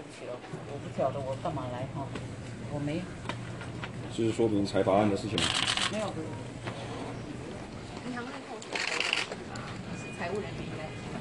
对不起哦，我不晓得我干嘛来哈、我没。就是说明财阀案的事情吗？没有。银行内控是财务人员应。